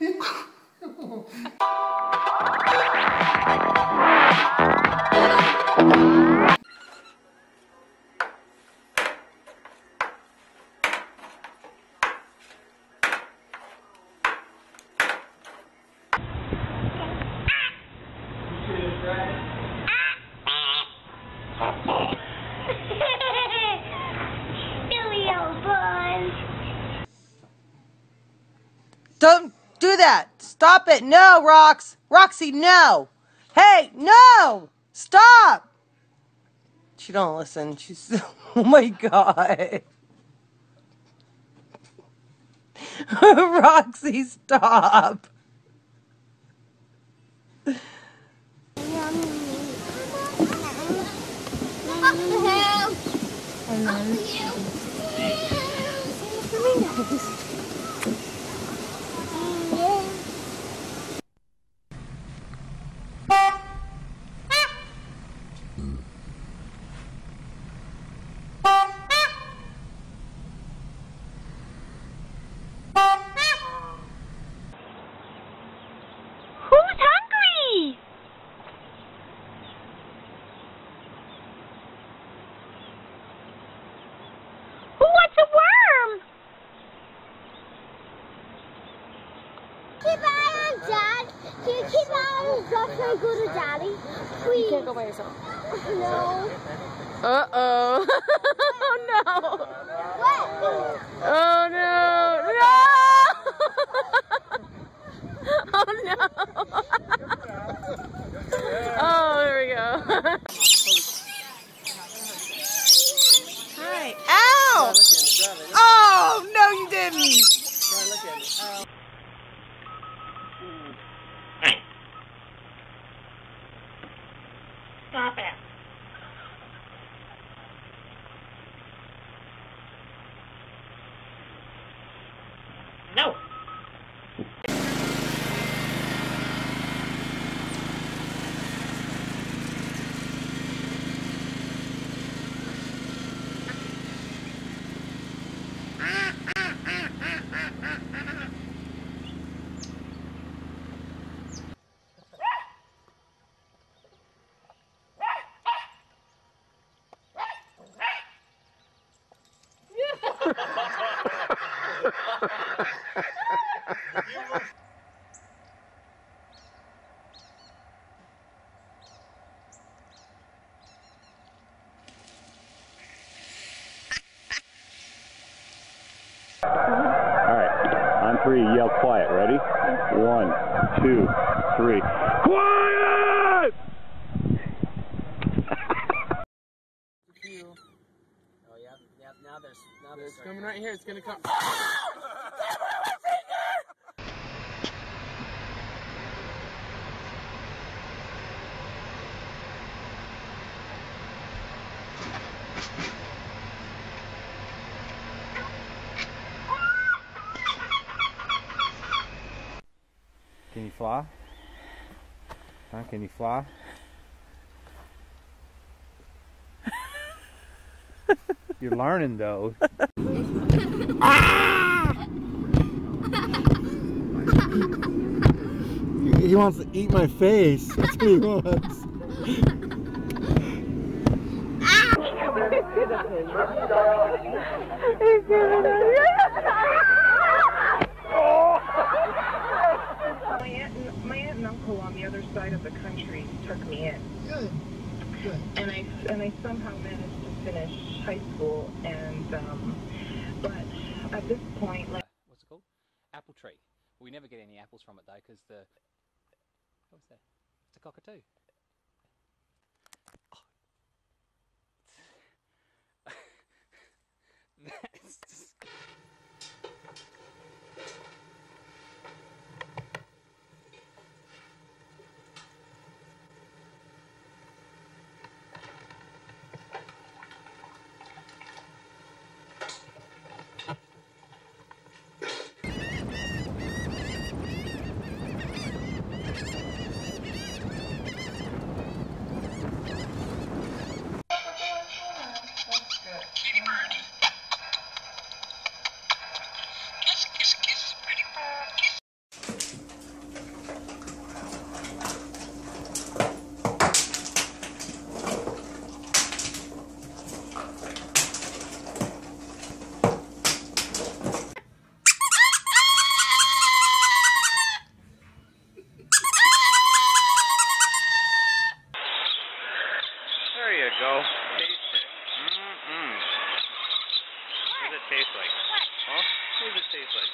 Oh, Don't do that. Stop it. No, Rox. Roxy, no. Hey, no. Stop. She don't listen. She's Oh my god. Roxy, stop. Can you keep eye on his dog so I go to Daddy? Please. You can't go by yourself. No. Uh oh. oh no. What? Oh no. No. oh no. oh, there we go. Hi. Ow. Oh no, you didn't. Stop it. No. All right. On three, yell quiet. Ready? One, two, three. Quiet! Oh yeah, yeah. Now there's now there's coming right here. It's gonna come. fly? Huh? Can you fly? You're learning though. He wants to eat my face. That's what he wants. My And I and I somehow managed to finish high school. And um, but at this point, like what's it called? Apple tree. We never get any apples from it though, because the what was that? It's a cockatoo. Taste like? Huh? What does it taste like?